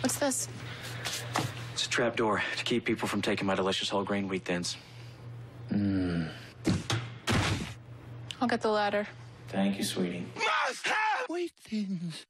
What's this? It's a trap door to keep people from taking my delicious whole grain wheat thins. Hmm. I'll get the ladder. Thank you, sweetie. Must have wheat thins.